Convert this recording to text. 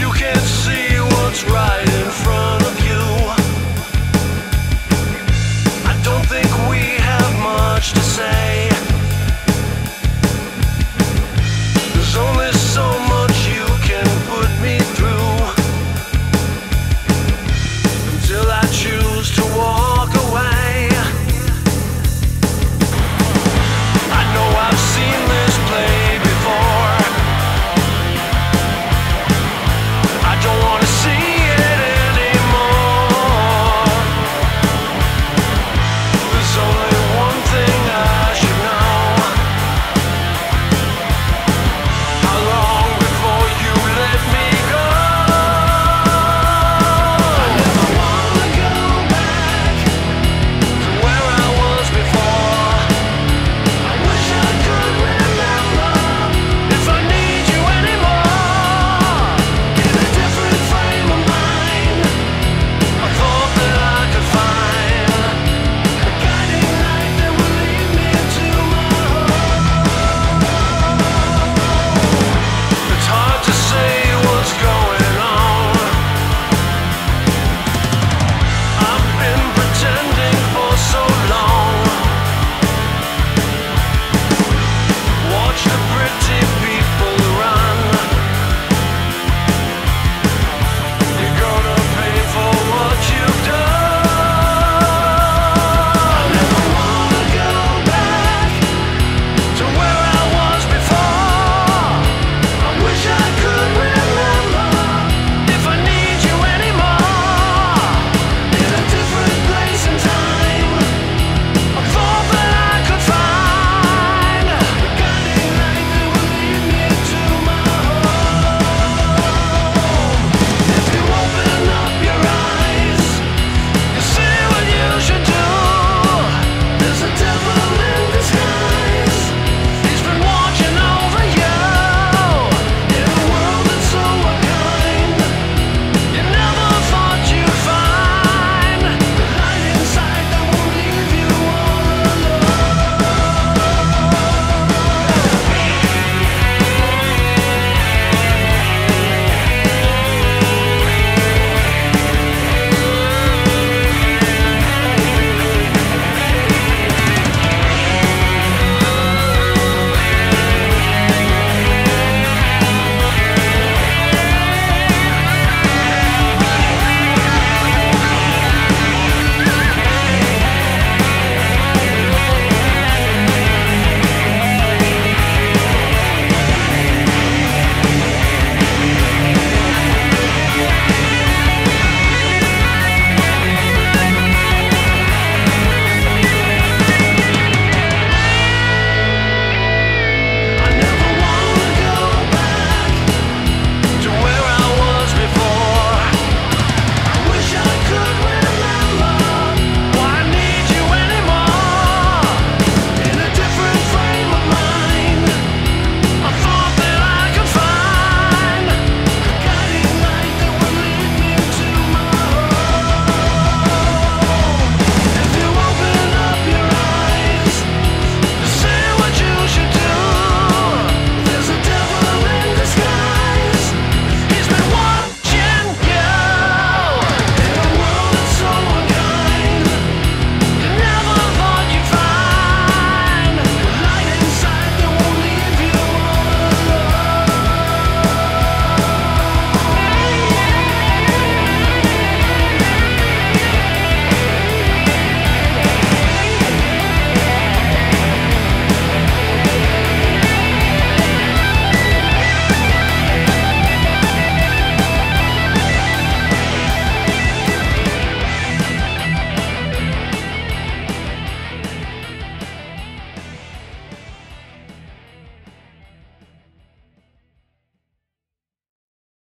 you can see.